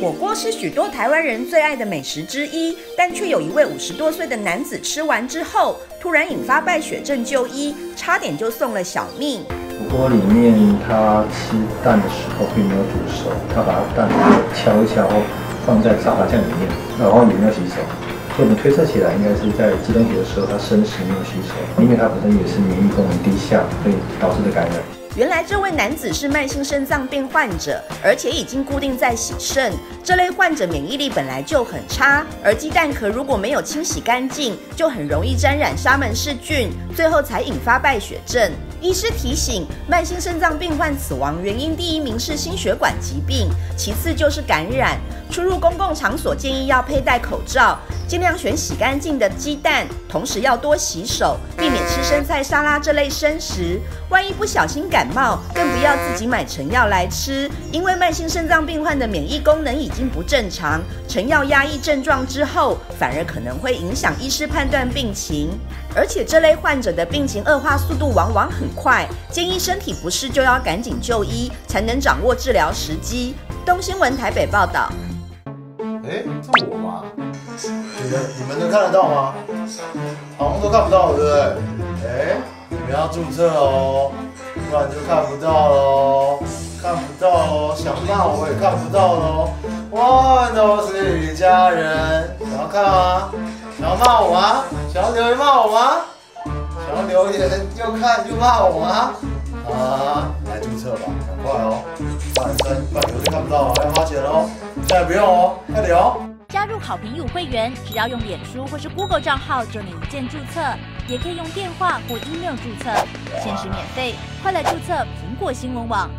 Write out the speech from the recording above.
火锅是许多台湾人最爱的美食之一，但却有一位五十多岁的男子吃完之后，突然引发败血症就医，差点就送了小命。火锅里面他吃蛋的时候并没有煮熟，他把蛋敲一敲放在沙茶酱里面，然后也没有洗手，所以我们推测起来应该是在吃东西的时候他生食没有洗手，因为他本身也是免疫功能低下，所以导致的感染。原来这位男子是慢性肾脏病患者，而且已经固定在洗肾。这类患者免疫力本来就很差，而鸡蛋壳如果没有清洗干净，就很容易沾染沙门氏菌，最后才引发败血症。医师提醒，慢性肾脏病患死亡原因第一名是心血管疾病，其次就是感染。出入公共场所建议要佩戴口罩，尽量选洗干净的鸡蛋，同时要多洗手，避免吃生菜沙拉这类生食。万一不小心感冒，更不要自己买成药来吃，因为慢性肾脏病患的免疫功能已经不正常，成药压抑症状之后，反而可能会影响医师判断病情。而且这类患者的病情恶化速度往往很快，建议身体不适就要赶紧就医，才能掌握治疗时机。东新闻台北报道。哎，这我吗？你们你们能看得到吗？好像都看不到，对不对？哎，你们要注册哦，不然就看不到喽，看不到哦，想骂我也看不到喽。我都是一家人，想要看吗？想要骂我吗？想要留言骂我吗？想要留言就看就骂我吗？啊，来注册吧，赶快哦，不然不然以后就看不到了，要花钱哦。现在不用哦，快点哦！加入好评友会员，只要用脸书或是 Google 账号就能一键注册，也可以用电话或 email 注册，限时免费。快来注册苹果新闻网！